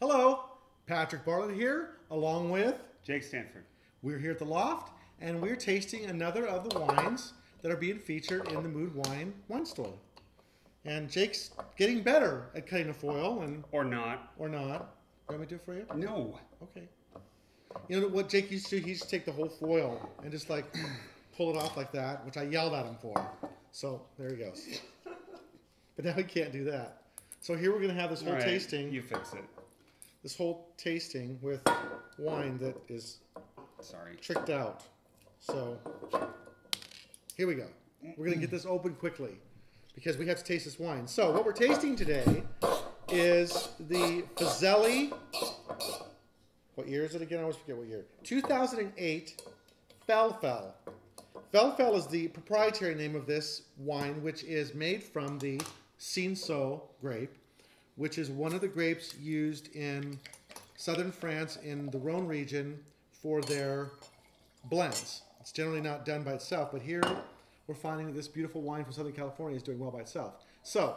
Hello, Patrick Bartlett here, along with Jake Stanford. we're here at the loft, and we're tasting another of the wines that are being featured in the Mood Wine wine store. And Jake's getting better at cutting the foil, and Or not. or not. Want me to do it for you? No. Okay. You know what Jake used to? do? He used to take the whole foil and just like pull it off like that, which I yelled at him for. So there he goes. But now he can't do that. So here we're gonna have this whole right, tasting, You fix it. This whole tasting with wine that is Sorry. tricked out. So here we go. We're gonna get this open quickly because we have to taste this wine. So what we're tasting today is the Fazeli. What year is it again? I always forget what year. 2008 Phel Phel. Felfel is the proprietary name of this wine, which is made from the Cinsault grape, which is one of the grapes used in southern France in the Rhone region for their blends. It's generally not done by itself, but here we're finding that this beautiful wine from Southern California is doing well by itself. So,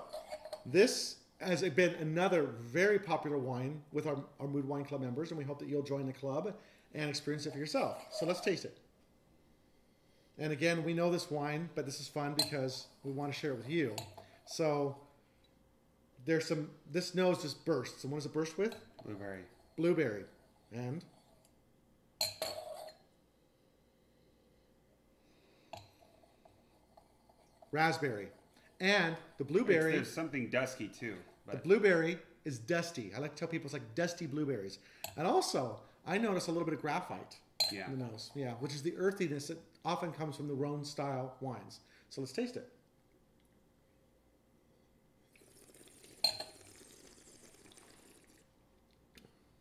this has been another very popular wine with our, our Mood Wine Club members, and we hope that you'll join the club and experience it for yourself. So, let's taste it. And again, we know this wine, but this is fun because we want to share it with you. So, there's some, this nose just bursts. And what does it burst with? Blueberry. Blueberry. And raspberry. And the blueberry, There's something dusky too. But. the blueberry is dusty. I like to tell people it's like dusty blueberries. And also, I notice a little bit of graphite yeah. in the nose. Yeah, which is the earthiness that often comes from the Rhone style wines. So let's taste it.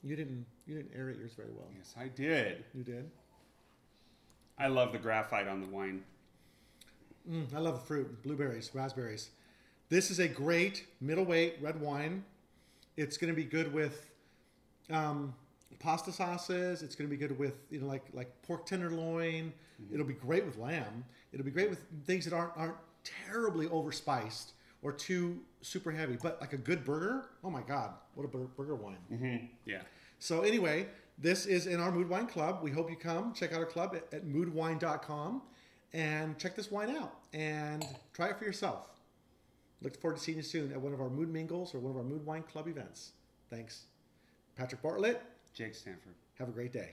You didn't you didn't aerate yours very well. Yes, I did. You did. I love the graphite on the wine. Mm, I love the fruit, blueberries, raspberries. This is a great middleweight red wine. It's going to be good with um, pasta sauces. It's going to be good with you know like like pork tenderloin. It'll be great with lamb. It'll be great with things that aren't aren't terribly overspiced or too super heavy. But like a good burger, oh my god, what a bur- burger wine! Mm-hmm. Yeah. So anyway, this is in our Mood Wine Club. We hope you come check out our club at, at moodwine.com and check this wine out and try it for yourself. Look forward to seeing you soon at one of our Mood Mingles or one of our Mood Wine Club events. Thanks. Patrick Bartlett, Jake Stanford. have a great day.